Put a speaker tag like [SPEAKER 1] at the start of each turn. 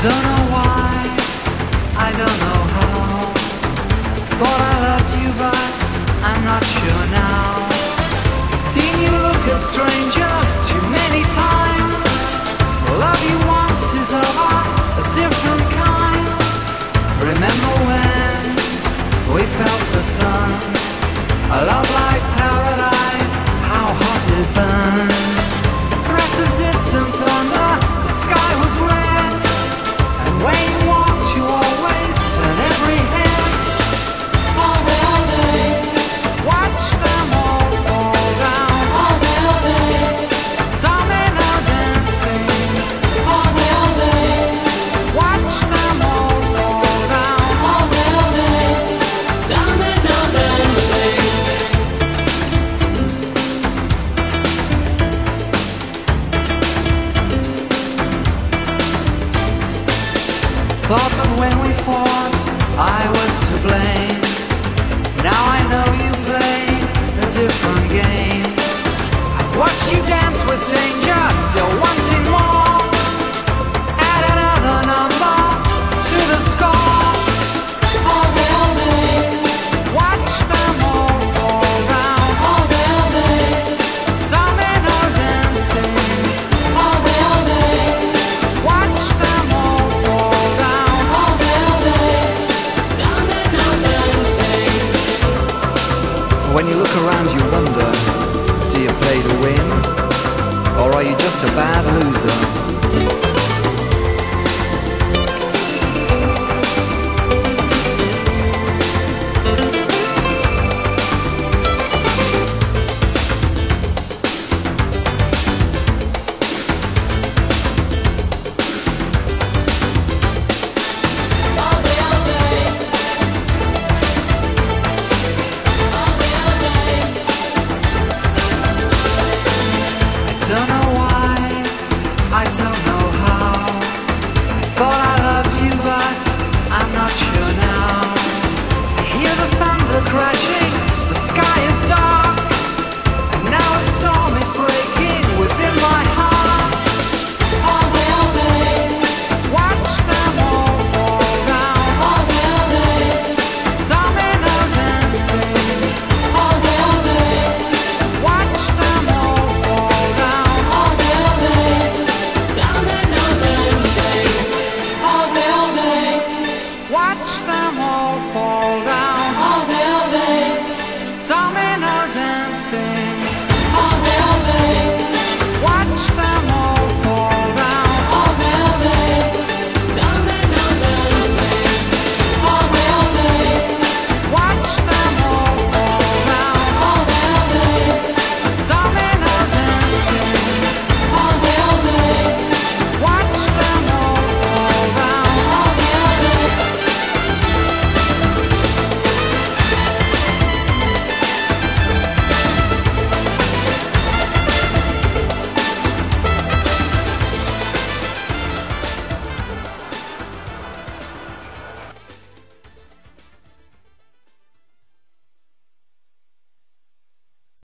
[SPEAKER 1] Don't know why, I don't know how. Thought I loved you, but I'm not sure now. Seen you look at strangers too many times. The love you want is of a different kind. Remember when we felt the sun? A love like paradise, how hot it
[SPEAKER 2] burns.
[SPEAKER 1] Thought that when we fought, I was to blame. Look around, you wonder do you play to win? Or are you just a bad loser?